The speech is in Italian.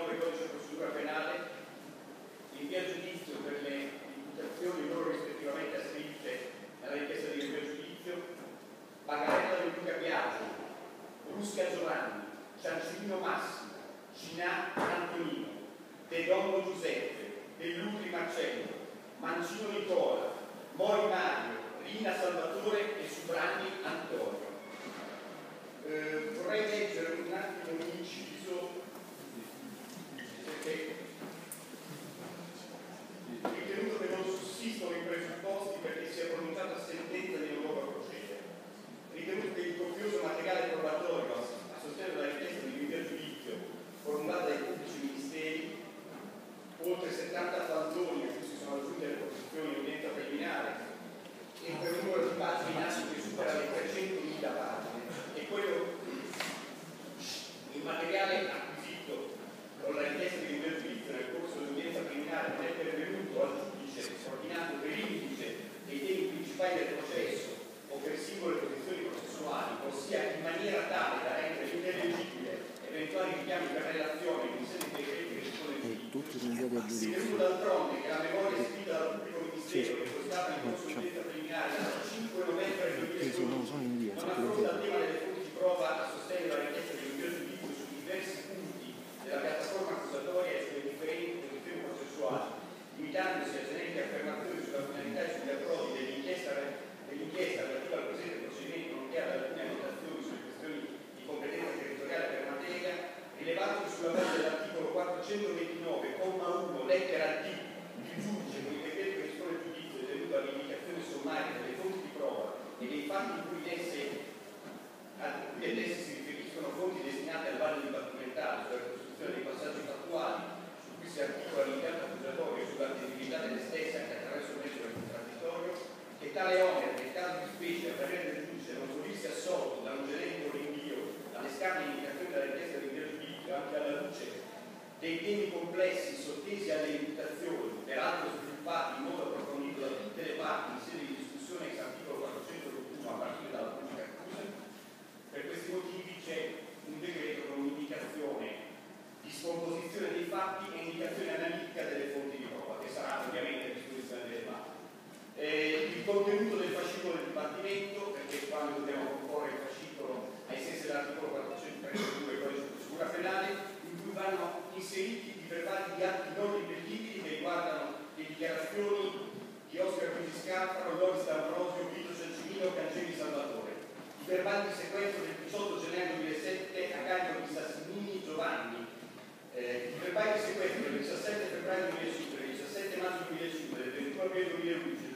29 codice procedura penale il invia giudizio per le imputazioni loro rispettivamente ascritte alla richiesta di rinvio giudizio Pagarella di Luca Biasi, Brusca Giovanni, Ciancino Massimo, Cinà Antonino, De Dongo Giuseppe, Dell'Utri Marcello, Mancino Nicola, Mori Mario, Rina Salvatore e Subra Sicuramente a memoria fatti in cui ed essi ah, si riferiscono fonti destinate al valido di documentare sulla cioè costruzione dei passaggi fattuali su cui si articola l'impianto accusatorio sulla credibilità delle stesse anche attraverso un mezzo contraddittorio e tale onere nel caso di specie a parere del giudice non fosse assolto da un generico rinvio alle scarne indicazioni della richiesta di rinvio giuridico anche alla luce dei temi complessi sottesi alle imputazioni dibattimento perché quando dobbiamo proporre il fascicolo ai sensi dell'articolo 432 del codice di procedura penale in cui vanno inseriti i verbali di atti non ripetibili che riguardano le dichiarazioni di Oscar Luigi Scarpa, Doris D'Ambrosio, Vito Ciancimino, Cancelli Salvatore. I verbali di sequenza del 18 gennaio 2007 a carico di Sassimini Giovanni. Eh, I verbali di sequenza del 17 febbraio 2005, del 17 marzo 2005, del 21 aprile 2011,